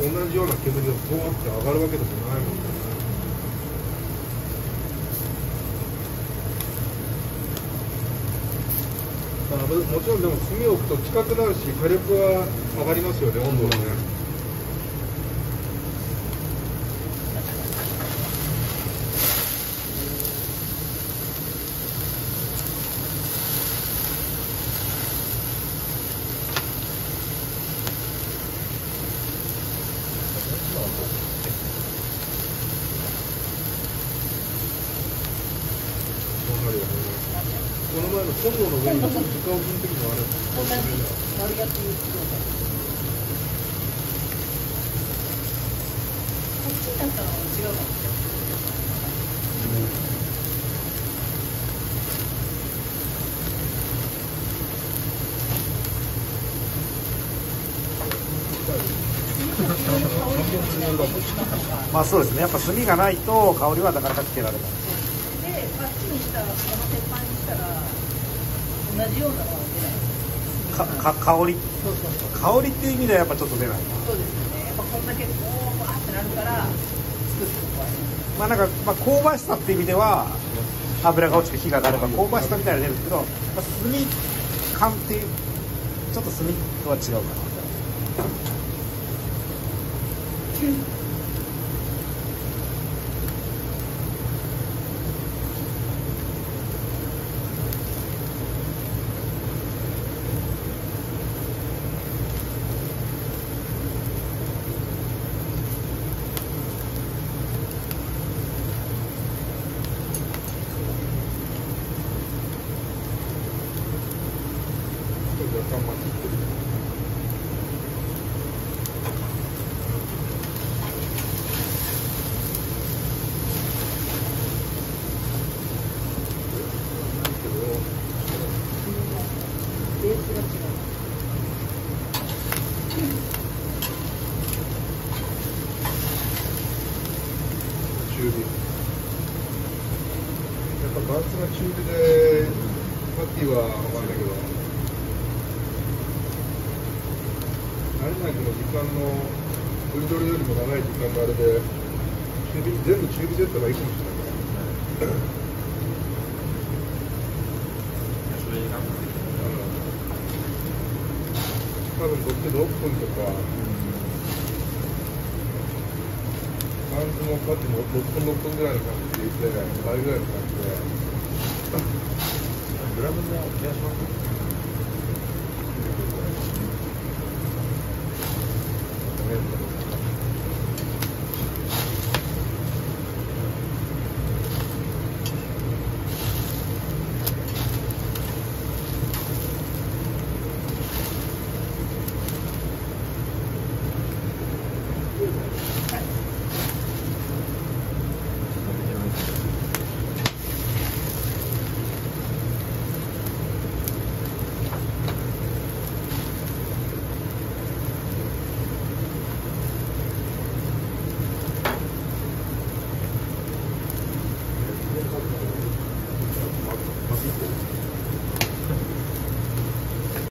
同じような煙がボーって上がるわけでもないもんねあ、ももちろんでも炭を置くと近くなるし火力は上がりますよね温度がね、わかるよねこの前の本堂の上に時間を踏む時もあるまあそうですね。やっぱ炭がないと香りはなかなかつけられない、にしたら、この鉄板にしたら、同じようなのは出ない。かか香りそうそうそう。香りっていう意味ではやっぱちょっと出ないなそうですよね。やっぱこんだけこう、バーってなるから、作ってもらえる。まあなんか、まあ、香ばしさっていう意味では油が落ちて火が上がれば香ばしさみたいなの出るんですけど、まあ、炭感っていうちょっと炭とは違うかな若中火やっぱガラスが中火でパティは分かんないけど慣れないけど時間の分量よりも長い時間のあれで中火全部中火でやったらいいかもしれないね。多分こっち6分とかガンズもパティも6分6分ぐらいの感じで言って倍ぐらいの感じで。グラムの気がします。